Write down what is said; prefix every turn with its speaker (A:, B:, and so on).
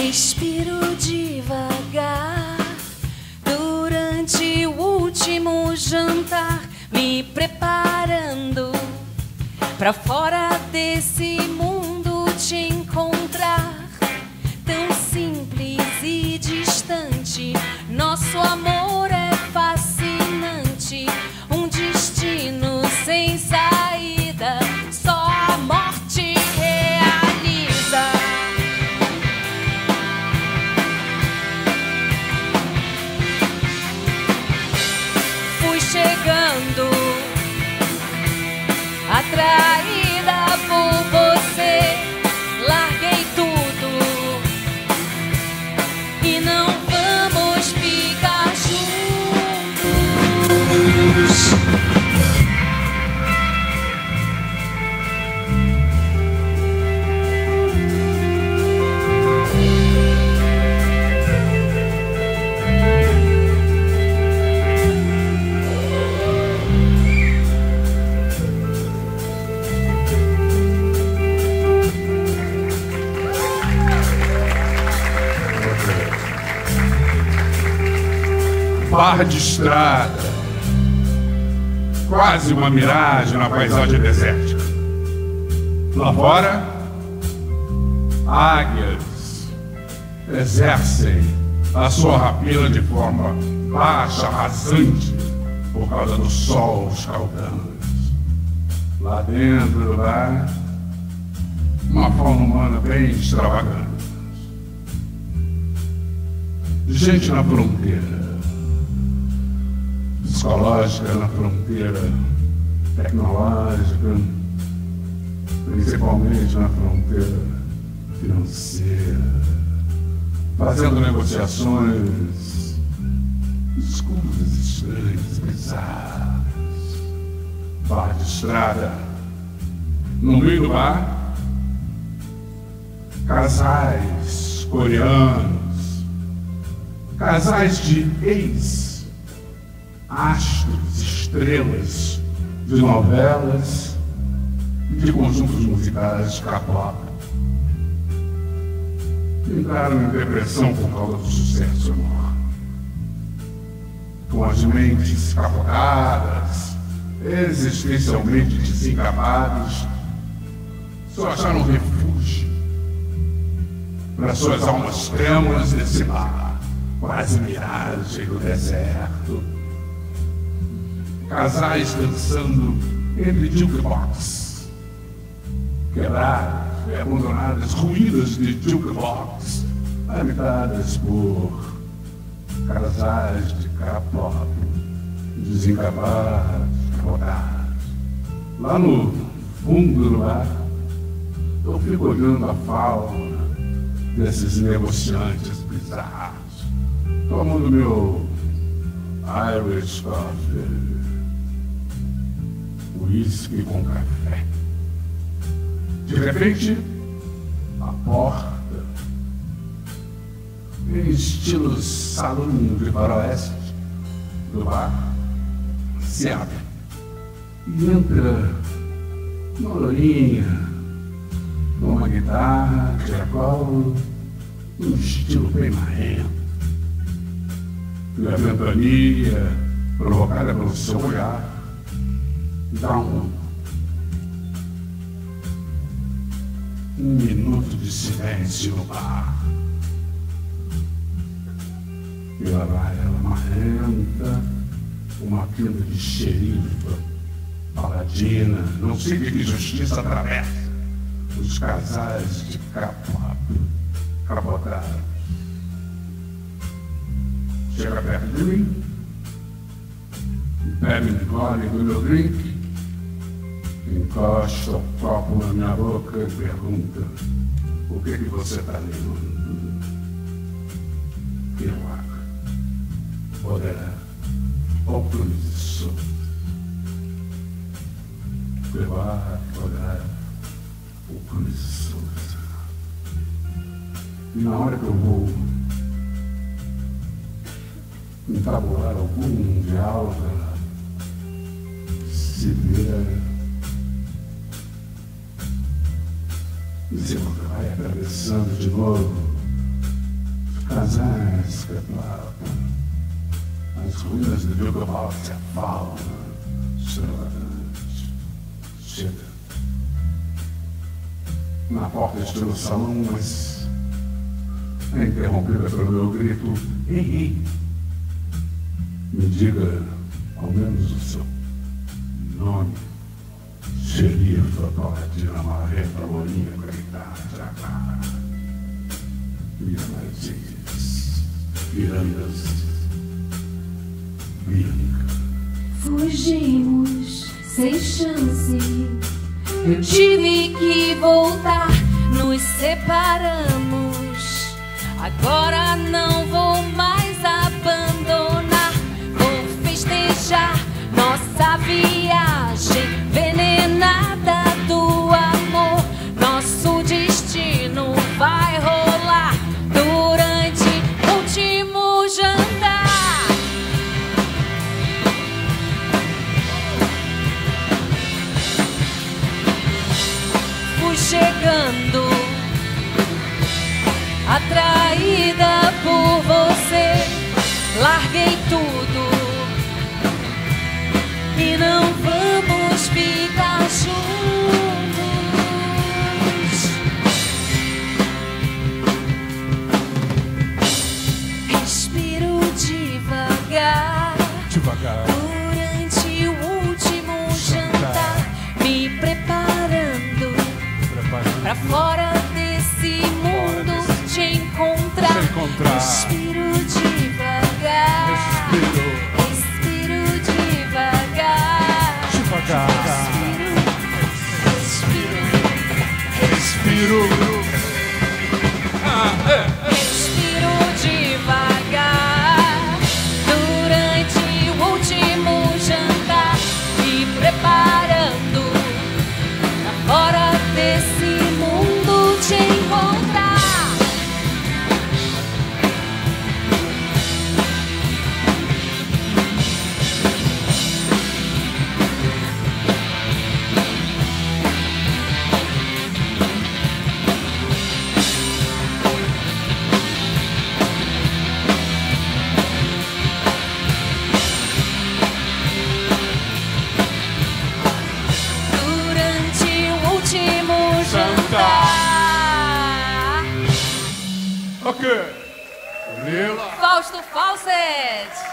A: Respiro devagar durante o último jantar, me preparando para fora desse mundo te encontrar. Tão simples e distante, nosso amor
B: Barra de estrada. Quase uma miragem na paisagem desértica. Lá fora, águias exercem a sua rapina de forma baixa, rasante, por causa do sol escaldante. Lá dentro, lá, uma fauna humana bem extravagante. Gente na fronteira psicológica, na fronteira tecnológica, principalmente na fronteira financeira, fazendo negociações escuras, estranhas, bizarras. Bar de estrada, no meio do bar, casais coreanos, casais de ex astros, estrelas de novelas e de conjuntos musicais K-pop. Entraram em depressão por causa do sucesso enorme. Com as mentes capotadas, existencialmente desencapadas, só acharam refúgio para suas almas trêmulas desse mar, quase miragem do deserto casais dançando entre jukebox, quebradas e abandonadas ruínas de jukebox, habitadas por casais de K-pop, desencabados, rodados. Lá no fundo do bar, eu fico olhando a fauna desses negociantes bizarros, tomando meu Irish coffee uísque com café. De repente, a porta, em estilo salão de faroeste do bar, se abre e entra uma lourinha com uma guitarra de acolo, um estilo bem marrento. E a ventania, provocada pelo seu olhar, dá um, minuto de silêncio no bar. E lá vai ela marrenta, uma pinta de xerifa, paladina, não sei de que justiça atravessa os casais de capa, capotados. Chega perto de mim, bebe um gole do meu drink, encosta o copo na minha boca e pergunta: O que, que você está lendo? Eu acho. Poderá. Óculos de som. Levar, poderá. Óculos de som. E na hora que eu vou entabular algum diálogo, se vira se vai atravessando de novo Kazansk, claro. As ruínas de Vilgaval se afalam. Chega. Na porta estou no salão, mas é interrompida pelo meu grito. Ei, ei! Me diga ao menos o seu nome. Xerifa Paladina Marreta Lourinha Gritata. Miranazes. Mirandas. Bíblica.
A: Fugimos sem chance. Eu tive que voltar, nos separamos. Agora não vou mais abandonar. Vou festejar nossa viagem atraída por você. Larguei tudo e não vamos ficar encontrar.
C: good. Real
A: Fausto Fawcett.